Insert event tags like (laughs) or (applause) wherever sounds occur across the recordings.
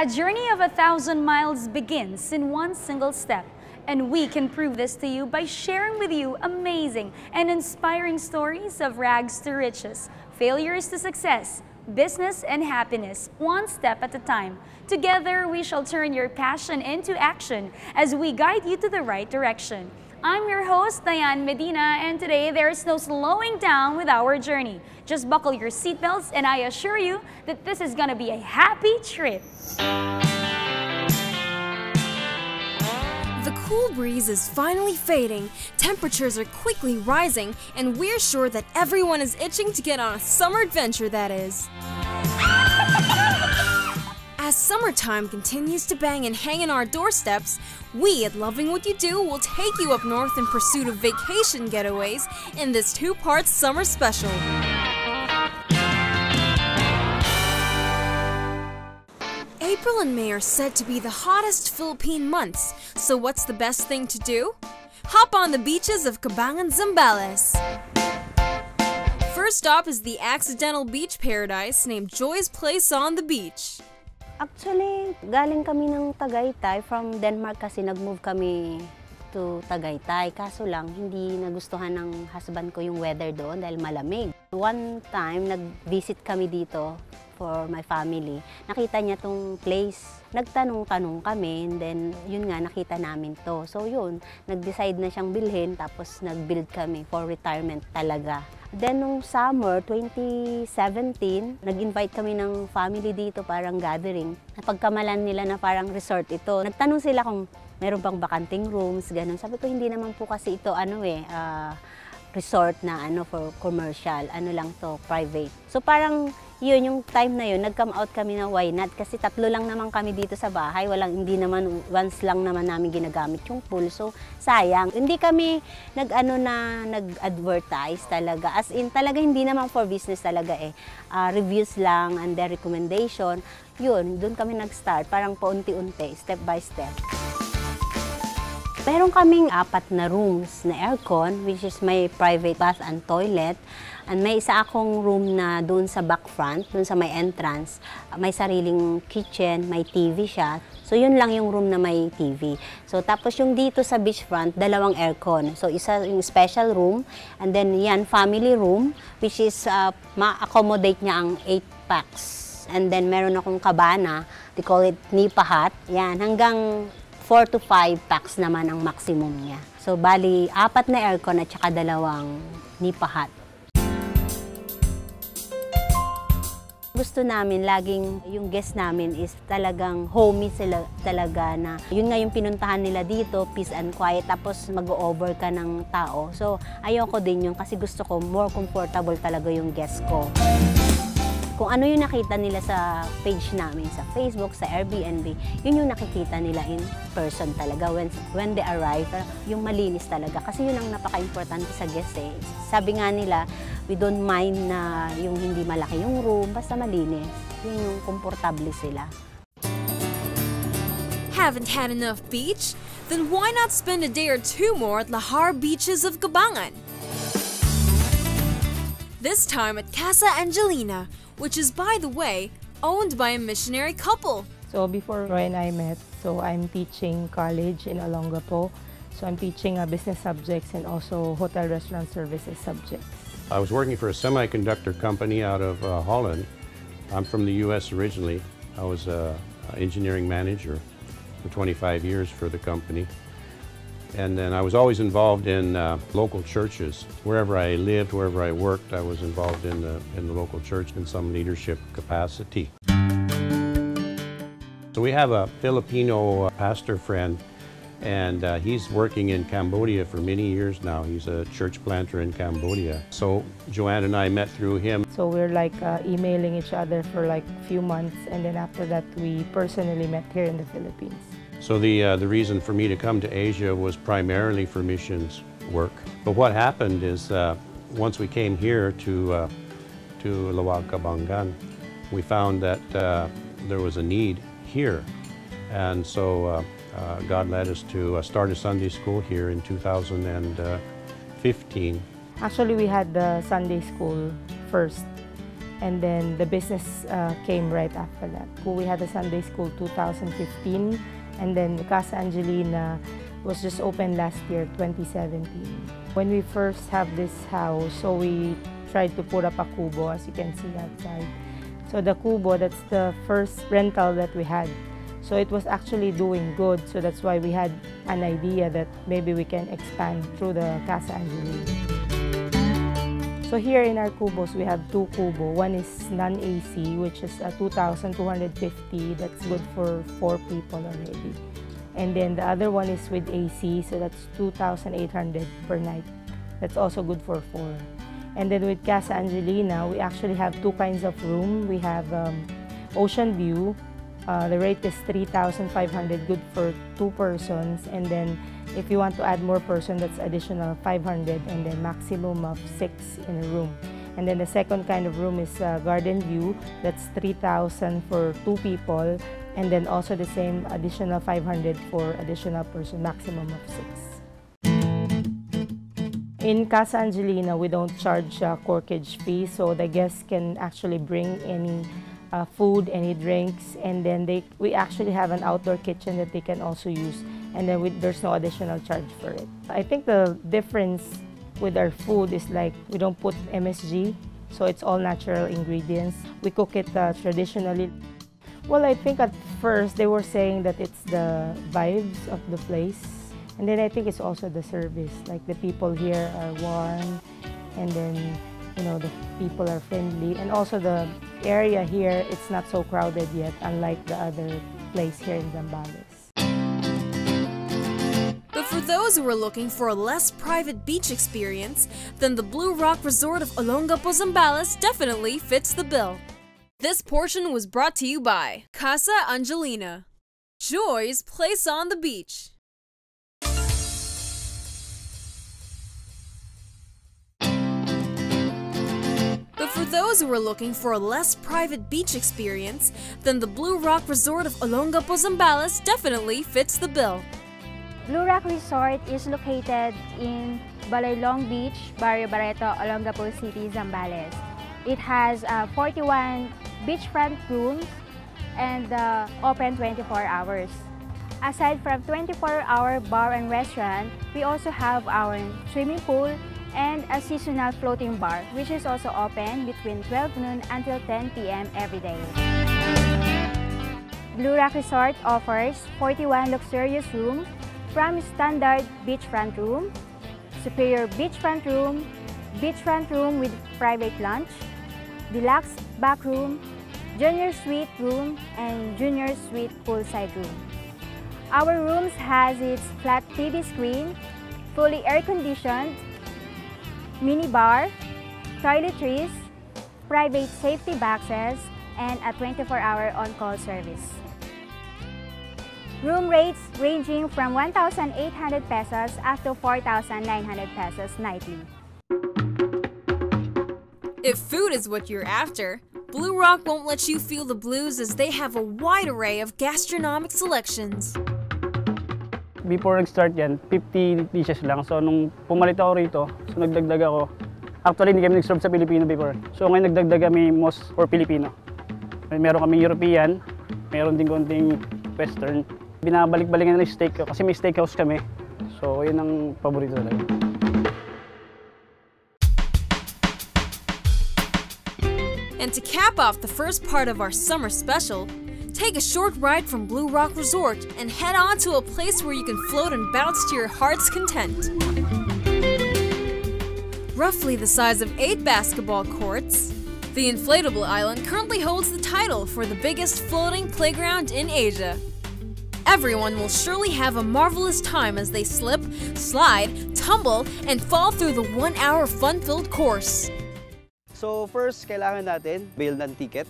A journey of a thousand miles begins in one single step. And we can prove this to you by sharing with you amazing and inspiring stories of rags to riches, failures to success, business and happiness, one step at a time. Together, we shall turn your passion into action as we guide you to the right direction. I'm your host, Diane Medina, and today there's no slowing down with our journey. Just buckle your seatbelts, and I assure you that this is gonna be a happy trip. The cool breeze is finally fading, temperatures are quickly rising, and we're sure that everyone is itching to get on a summer adventure that is. Summertime continues to bang and hang in our doorsteps, we at Loving What You Do will take you up north in pursuit of vacation getaways in this two-part summer special. April and May are said to be the hottest Philippine months, so what's the best thing to do? Hop on the beaches of Cabangan, Zambales. First stop is the accidental beach paradise named Joy's Place on the Beach. Actually, galing kami ng Tagaytay. From Denmark kasi nag-move kami to Tagaytay. Kaso lang, hindi nagustuhan ng husband ko yung weather doon dahil malamig. One time, nag-visit kami dito for my family. Nakita niya tong place. Nagtanong-tanong kami, and then yun nga, nakita namin to. So yun, nag-decide na siyang bilhin, tapos nag-build kami for retirement talaga. Then, nung summer 2017, nag-invite kami ng family dito, parang gathering. Napagkamalan nila na parang resort ito. Nagtanong sila kung meron bang bakanting rooms, ganun. Sabi ko, hindi naman po kasi ito, ano eh, ah, resort na ano for commercial, ano lang to, private. So parang yun, yung time na yun, nag-come out kami na why not? Kasi tatlo lang naman kami dito sa bahay. Walang, hindi naman, once lang naman namin ginagamit yung pool. So, sayang. Hindi kami nag-ano na, nag-advertise talaga. As in, talaga hindi naman for business talaga eh. Ah, reviews lang and then recommendation. Yun, doon kami nag-start. Parang paunti-unti, step by step. Meron kaming apat na rooms na aircon, which is may private bath and toilet. And may isa akong room na doon sa back front, doon sa may entrance. May sariling kitchen, may TV siya. So yun lang yung room na may TV. So tapos yung dito sa beachfront, dalawang aircon. So isa yung special room, and then yan, family room, which is uh, ma-accommodate niya ang 8 packs. And then meron akong kabana, they call it nipahat. Yan, hanggang 4 to 5 packs naman ang maximum niya. So, bali, apat na aircon at saka dalawang nipahat. Gusto namin, laging yung guest namin is talagang homey sila talaga na yun nga yung pinuntahan nila dito, peace and quiet, tapos mag-over ka ng tao. So, ayoko din yun kasi gusto ko more comfortable talaga yung guest ko kung ano yung nakita nila sa page namin, sa Facebook, sa Airbnb, yun yung nakikita nila in person talaga when, when they arrive. Yung malinis talaga. Kasi yun ang napaka-importante sa guest eh. Sabi nga nila, we don't mind na yung hindi malaki yung room, basta malinis. Yun yung komportable sila. Haven't had enough beach? Then why not spend a day or two more at Lahar Beaches of Cabangan? This time at Casa Angelina, which is, by the way, owned by a missionary couple. So before Roy and I met, so I'm teaching college in Olongapo. So I'm teaching uh, business subjects and also hotel restaurant services subjects. I was working for a semiconductor company out of uh, Holland. I'm from the U.S. originally. I was an engineering manager for 25 years for the company. And then I was always involved in uh, local churches. Wherever I lived, wherever I worked, I was involved in the, in the local church in some leadership capacity. So we have a Filipino uh, pastor friend, and uh, he's working in Cambodia for many years now. He's a church planter in Cambodia. So Joanne and I met through him. So we're like uh, emailing each other for like a few months and then after that we personally met here in the Philippines. So the, uh, the reason for me to come to Asia was primarily for missions work. But what happened is uh, once we came here to, uh, to Lawag Kabangan, we found that uh, there was a need here. And so uh, uh, God led us to uh, start a Sunday school here in 2015. Actually we had the Sunday school first And then the business came right after that. We had a Sunday school 2015, and then Casa Angelina was just opened last year, 2017. When we first have this house, so we tried to put up a kubo, as you can see outside. So the kubo, that's the first rental that we had. So it was actually doing good, so that's why we had an idea that maybe we can expand through the Casa Angelina. So here in our kubos, we have two kubo. One is non-AC, which is a 2,250. That's good for four people already. And then the other one is with AC, so that's 2,800 per night. That's also good for four. And then with Casa Angelina, we actually have two kinds of room. We have um, ocean view. Uh, the rate is 3,500, good for two persons. And then if you want to add more person, that's additional 500 and then maximum of six in a room. And then the second kind of room is uh, garden view. That's 3,000 for two people. And then also the same additional 500 for additional person, maximum of six. In Casa Angelina, we don't charge uh, corkage fee, so the guests can actually bring any uh, food, any drinks, and then they, we actually have an outdoor kitchen that they can also use, and then we, there's no additional charge for it. I think the difference with our food is like we don't put MSG, so it's all natural ingredients. We cook it uh, traditionally. Well, I think at first they were saying that it's the vibes of the place, and then I think it's also the service. Like the people here are warm, and then you know the people are friendly, and also the area here it's not so crowded yet, unlike the other place here in Zambales. But for those who are looking for a less private beach experience, then the Blue Rock Resort of Olongapo Zambales definitely fits the bill. This portion was brought to you by Casa Angelina, Joy's Place on the Beach. For those who are looking for a less private beach experience, then the Blue Rock Resort of Olongapo Zambales definitely fits the bill. Blue Rock Resort is located in Balaylong Beach, Barrio Barreto, Olongapo City, Zambales. It has uh, 41 beachfront rooms and uh, open 24 hours. Aside from 24-hour bar and restaurant, we also have our swimming pool and a seasonal floating bar, which is also open between 12 noon until 10 p.m. every day. Blue Rock Resort offers 41 luxurious rooms from standard beachfront room, superior beachfront room, beachfront room with private lunch, deluxe back room, junior suite room, and junior suite poolside room. Our rooms has its flat TV screen, fully air-conditioned, mini bar, toiletries, private safety boxes, and a 24-hour on-call service. Room rates ranging from 1,800 pesos up to 4,900 pesos nightly. If food is what you're after, Blue Rock won't let you feel the blues as they have a wide array of gastronomic selections. Before nag-start yan, 50 dishes lang. So nung pumalit ako rito, so nagdagdag ako. Actually, hindi kami nag-serve sa Pilipino before. So ngayon nagdagdag kami most for Filipino. May meron kami European, meron din konting Western. Binabalik-balikan na ng steak kasi may steakhouse kami. So yun ang paborito talaga. And to cap off the first part of our summer special, take a short ride from Blue Rock Resort and head on to a place where you can float and bounce to your heart's content. Roughly the size of eight basketball courts, the inflatable island currently holds the title for the biggest floating playground in Asia. Everyone will surely have a marvelous time as they slip, slide, tumble, and fall through the one hour fun filled course. So first, kailangan natin bail ng ticket.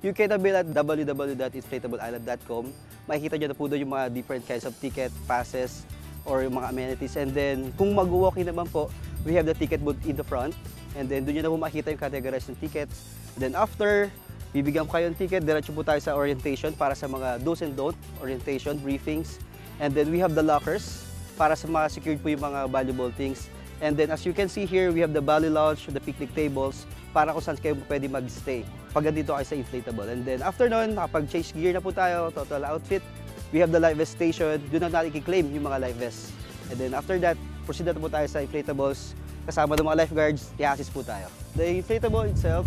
Can avail at www.inflatableisland.com. Makikita nyo na po doon yung mga different kinds of ticket, passes, or yung mga amenities. And then, kung mag-walk-in naman po, we have the ticket booth in the front. And then, doon nyo na po makikita yung categorized ng tickets. then after, bibigyan ko kayo ng ticket, diretso po tayo sa orientation para sa mga do's and don't, orientation, briefings. And then, we have the lockers para sa mga secured po yung mga valuable things. And then as you can see here, we have the Bali Lounge, the picnic tables, para kung saan kayo pwede mag-stay pag dito kayo sa inflatable. And then after nun, nakapag-change gear na po tayo, total outfit, we have the life vest station, doon na natin i-claim yung mga life vests. And then after that, proceed na po tayo sa inflatables, kasama ng mga lifeguards, i-assist po tayo. The inflatable itself,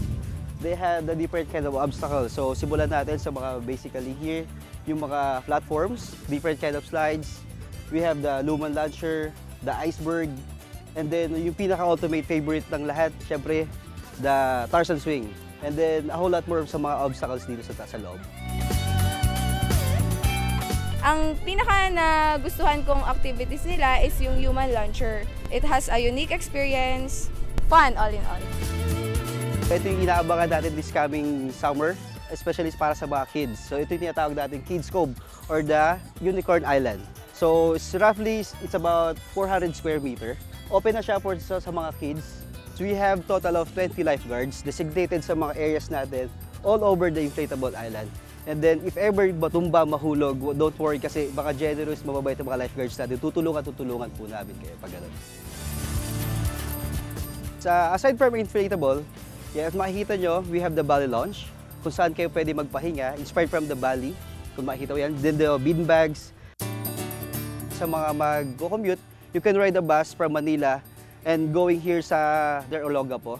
they have the different kind of obstacles. So simulan natin sa mga basically here, yung mga platforms, different kind of slides. We have the Lumen Launcher, the iceberg, and then yung pinaka-ultimate favorite ng lahat, syempre, the Tarzan Swing. And then a whole lot more sa mga obstacles dito sa, sa loob. Ang pinaka na gustuhan kong activities nila is yung human launcher. It has a unique experience, fun all in all. Ito yung inaabangan natin this coming summer, especially para sa mga kids. So ito yung tinatawag natin Kids Cove or the Unicorn Island. So it's roughly, it's about 400 square meter. Open na siya for sa, sa mga kids. So we have total of 20 lifeguards designated sa mga areas natin all over the inflatable island. And then, if ever matumba, mahulog, don't worry kasi baka generous, mababait ang mga lifeguards natin. Tutulungan, tutulungan po namin kayo pag ganun. Sa, aside from inflatable, yeah, if makikita nyo, we have the Bali Lounge, kung saan kayo pwede magpahinga, inspired from the Bali, kung makikita mo yan. Then the bean bags. Sa mga mag-commute, you can ride a bus from Manila and going here sa their Olongapo.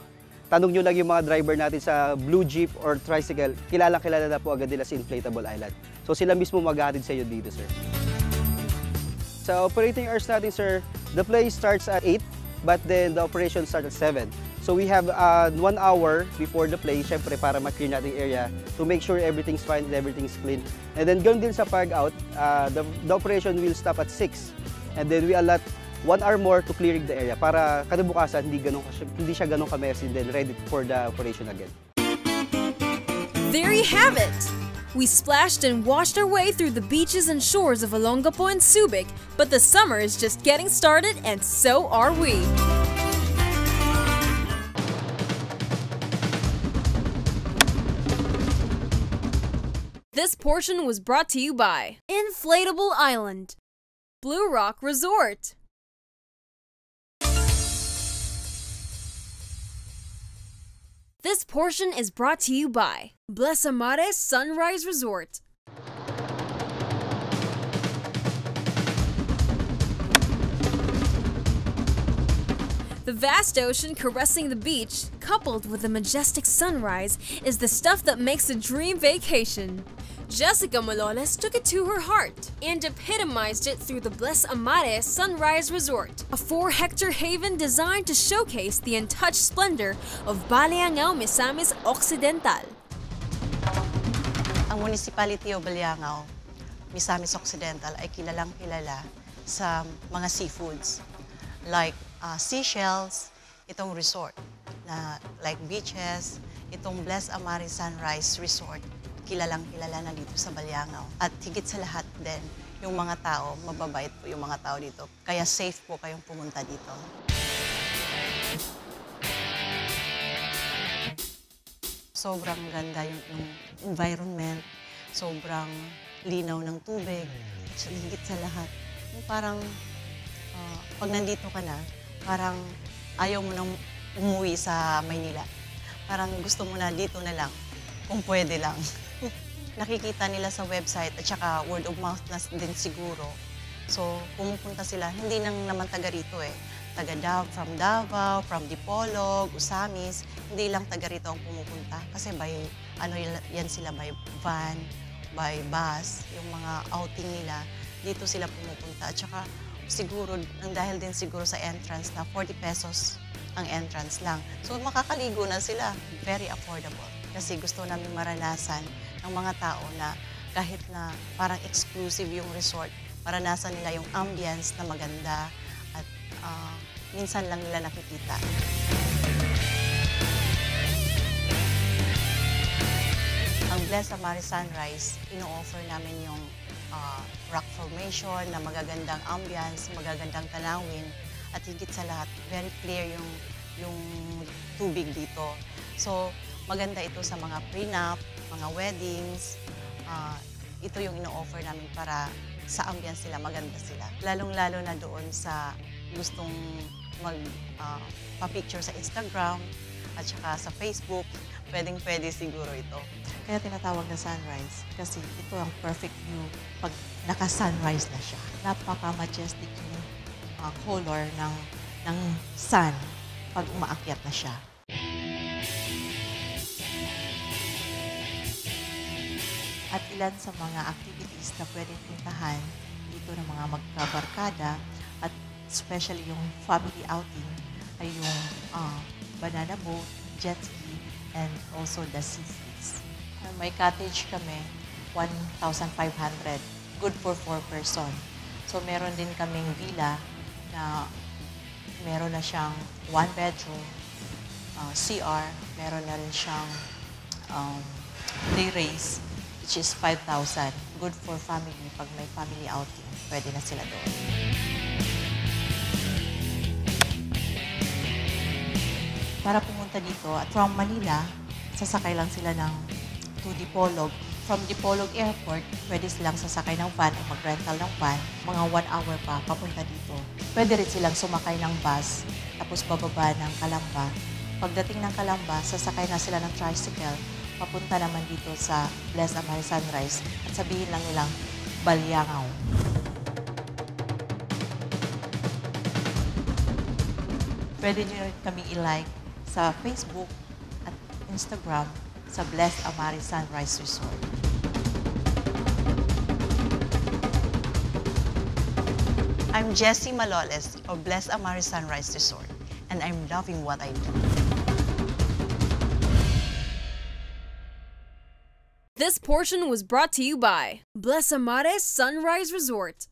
Tanong nyo lang yung mga driver natin sa Blue Jeep or Tricycle, kilala kilala na po agad nila sa Inflatable Island. So sila mismo maghahatid sa iyo dito, sir. Sa operating hours natin, sir, the play starts at 8, but then the operation starts at 7. So we have uh, one hour before the play, syempre para ma-clear natin area to make sure everything's fine and everything's clean. And then ganoon din sa pag-out, uh, the, the operation will stop at 6. And then we allot one hour more to clearing the area para kinabukasan hindi hindi siya ganun then ready for the operation again. There you have it! We splashed and washed our way through the beaches and shores of Olongapo and Subic, but the summer is just getting started and so are we. This portion was brought to you by Inflatable Island, Blue Rock Resort, This portion is brought to you by Bless Amares Sunrise Resort. The vast ocean caressing the beach, coupled with the majestic sunrise, is the stuff that makes a dream vacation. Jessica Malones took it to her heart and epitomized it through the Bless Amare Sunrise Resort, a 4-hectare haven designed to showcase the untouched splendor of Baleangao Misamis Occidental. Ang Municipality of Baleangao, Misamis Occidental ay kilalang kilala sa mga seafoods like uh, seashells, itong resort na like beaches, itong Bless Amare Sunrise Resort kilalang kilala na dito sa Balyangao. At higit sa lahat din, yung mga tao, mababait po yung mga tao dito. Kaya safe po kayong pumunta dito. Sobrang ganda yung, yung environment, sobrang linaw ng tubig, at higit sa lahat, yung parang uh, pag nandito ka na, parang ayaw mo nang umuwi sa Maynila. Parang gusto mo na dito na lang, kung pwede lang. (laughs) nakikita nila sa website at saka word of mouth na din siguro. So, pumupunta sila, hindi nang naman taga rito eh. Taga Dav, from Davao, from Dipolog, Usamis, hindi lang taga rito ang pumupunta. Kasi by, ano yan sila, by van, by bus, yung mga outing nila, dito sila pumupunta. At saka siguro, nang dahil din siguro sa entrance na 40 pesos ang entrance lang. So makakaligo na sila. Very affordable. Kasi gusto namin maranasan ng mga tao na kahit na parang exclusive yung resort, maranasan nila yung ambience na maganda at uh, minsan lang nila nakikita. Ang Bless Amari Sunrise, ino-offer namin yung uh, rock formation na magagandang ambience, magagandang tanawin, at higit sa lahat, very clear yung, yung tubig dito. So, maganda ito sa mga prenup, mga weddings. Uh, ito yung ino-offer namin para sa ambience sila, maganda sila. Lalong-lalo na doon sa gustong mag-pa-picture ah, uh, sa Instagram at saka sa Facebook, pwedeng-pwede siguro ito. Kaya tinatawag na sunrise kasi ito ang perfect view pag naka-sunrise na siya. Napaka-majestic yung uh, color ng, ng sun pag umaakyat na siya. At ilan sa mga activities na pwedeng puntahan dito ng mga magkabarkada at especially yung family outing ay yung uh, banana boat, jet ski, and also the sea seas. May cottage kami, 1,500. Good for 4 person. So meron din kaming villa na meron na siyang one bedroom, uh, CR, meron na rin siyang um, day race, which is 5,000. Good for family. Pag may family outing, pwede na sila doon. Para pumunta dito, at from Manila, sasakay lang sila ng to Dipolog. From Dipolog Airport, pwede silang sasakay ng van o mag-rental ng van. Mga one hour pa papunta dito. Pwede rin silang sumakay ng bus, tapos bababa ng Kalamba. Pagdating ng Kalamba, sasakay na sila ng tricycle papunta naman dito sa Blessed Amari Sunrise at sabihin lang nilang Balyangaw. Pwede nyo kami i-like sa Facebook at Instagram sa Blessed Amari Sunrise Resort. I'm Jessie Maloles of Blessed Amari Sunrise Resort and I'm loving what I do. This portion was brought to you by Bless Amares Sunrise Resort.